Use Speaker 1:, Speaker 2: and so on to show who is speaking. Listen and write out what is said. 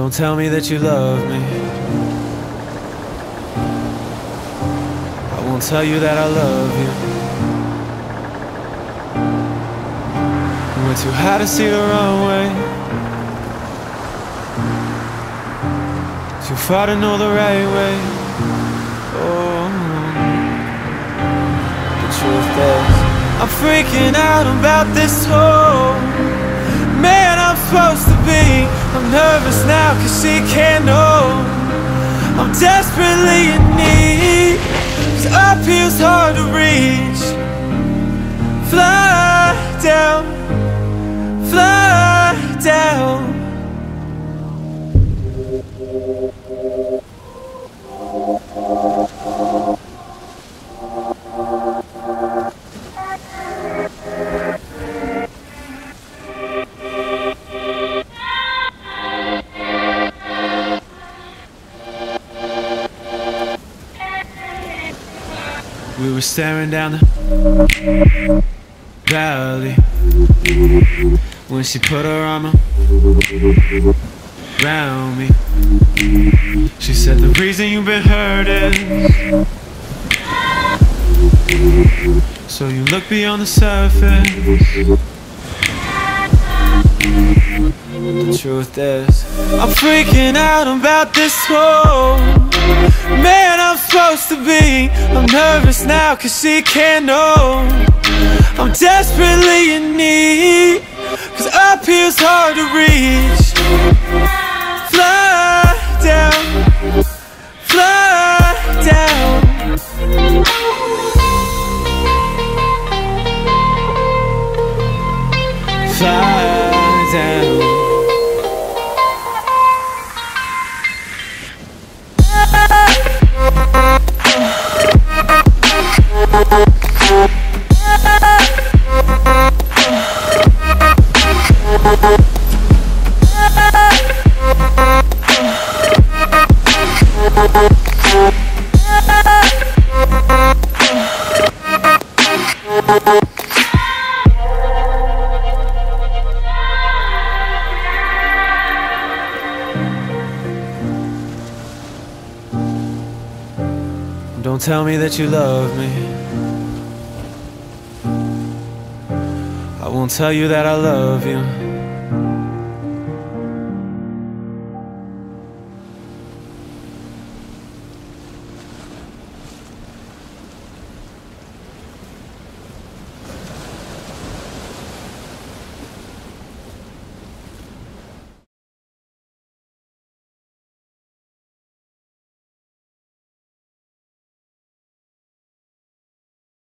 Speaker 1: Don't tell me that you love me. I won't tell you that I love you. We're too high to see the runway. Too far to know the right way. Oh, mm. the truth is, I'm freaking out about this whole supposed to be. I'm nervous now cause she can't know. I'm desperately in need. Cause up here's hard to reach. We were staring down the valley when she put her arm around me. She said, The reason you've been hurt is so you look beyond the surface. The truth is, I'm freaking out about this whole man I'm supposed to be. I'm nervous now cause she can't know. I'm desperately in need. Cause up here's hard to reach. Fly down, fly down. Fly Don't tell me that you love me. I won't tell you that I love you.